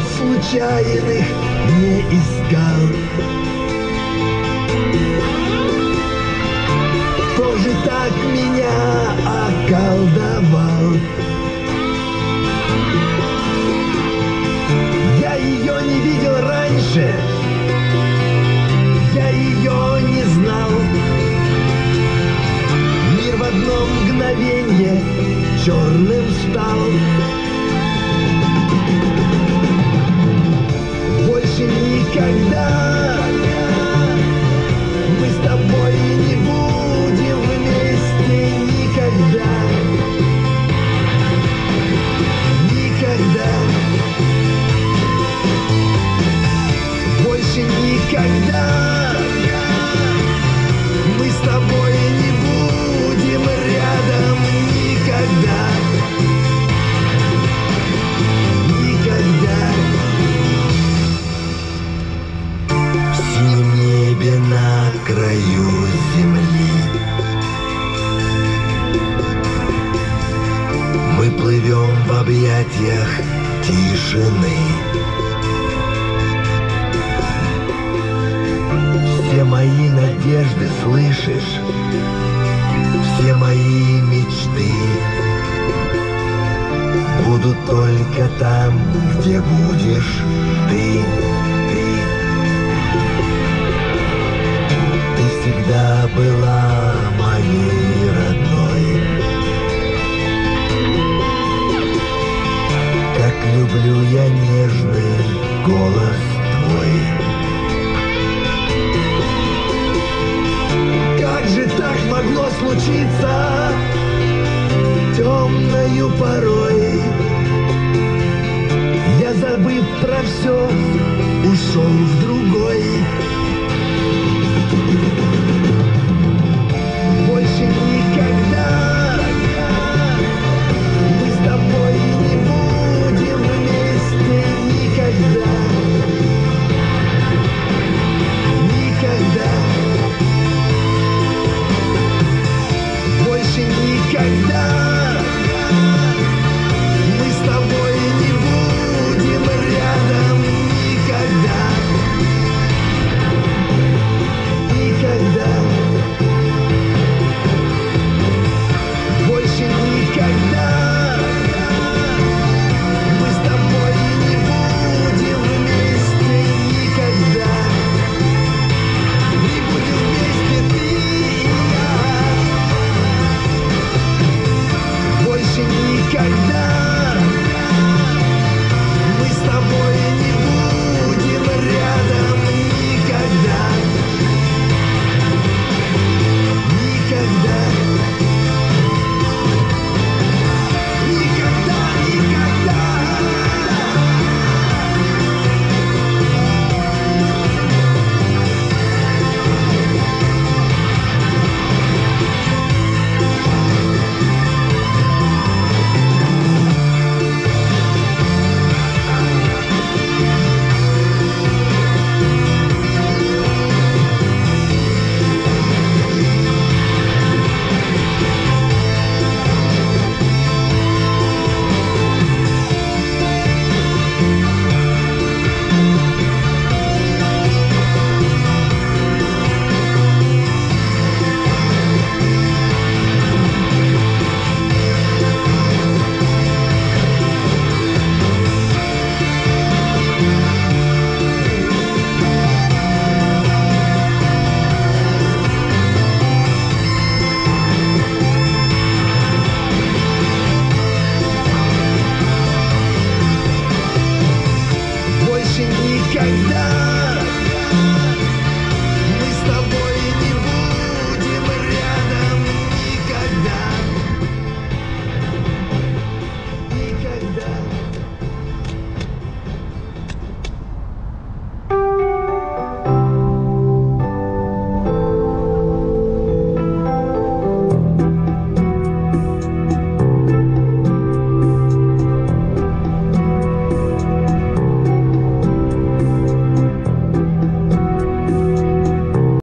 случайных не искал. Кто же так меня околдовал? Я ее не видел раньше, я ее не знал. Мир в одно мгновенье черным стал. Плывем в объятиях тишины. Все мои надежды слышишь Все мои мечты Будут только там, где будешь ты, ты. Ты всегда была моей родной голос твой. Как же так могло случиться? Темною порой. Я забыв про все, ушел в другой